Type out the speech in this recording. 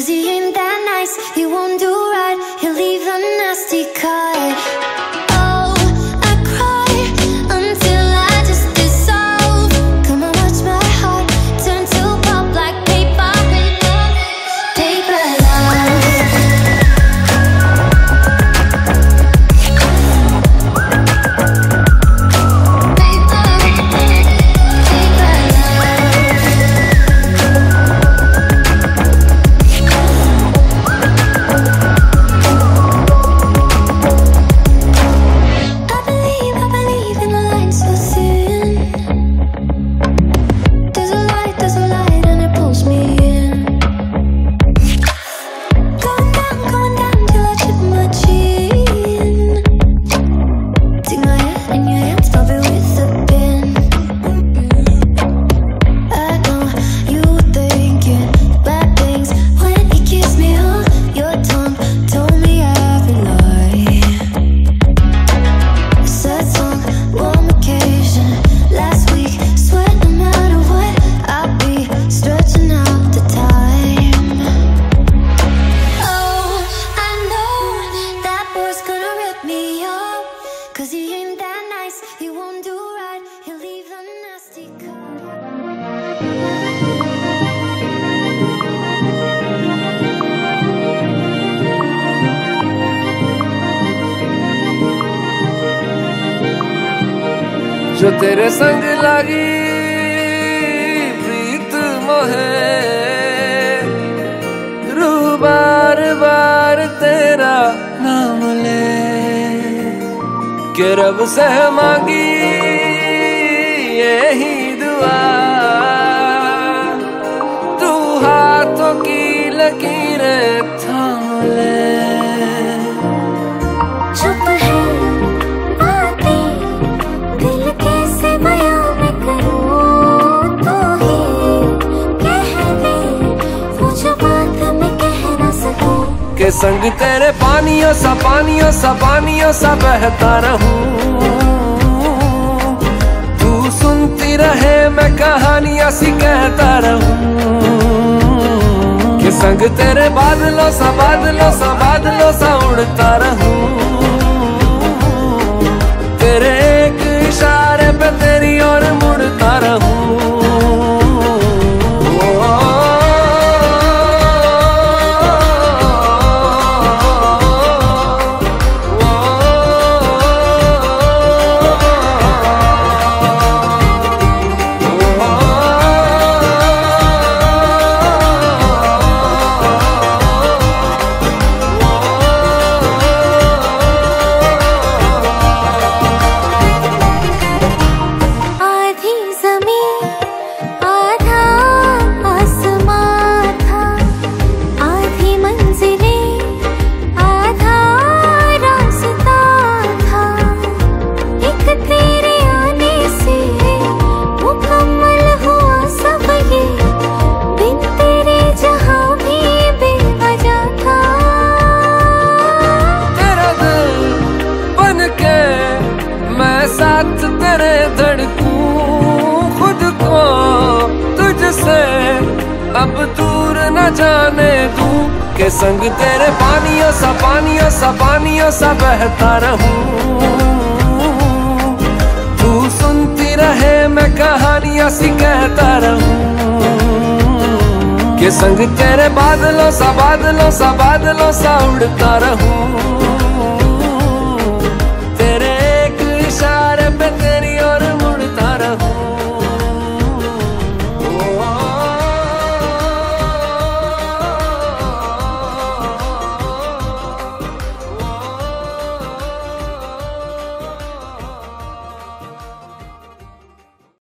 Cause he ain't that nice, he won't do जो तेरे संग लगी प्रीत मोहे। रू बार बार तेरा नाम ले। के रब से मांगी यही दुआ? तू हाथों की लकीरें संग तेरे पानियों सा पानियों सा पानियों सा बहता रहूँ। तू सुनती रहे, मैं कहानियाँ सी कहता रहूँ। के संग तेरे बादलों सा बादलों सा बादलों सा उड़ता रहूँ। अब दूर न जाने तू के संग तेरे पानियों सा पानियों सा पानियों सा बहता रहूँ। तू सुनती रहे, मैं कहानियाँ सी कहता रहूँ। के संग तेरे बादलों सा बादलों सा बादलों सा उड़ता रहूँ।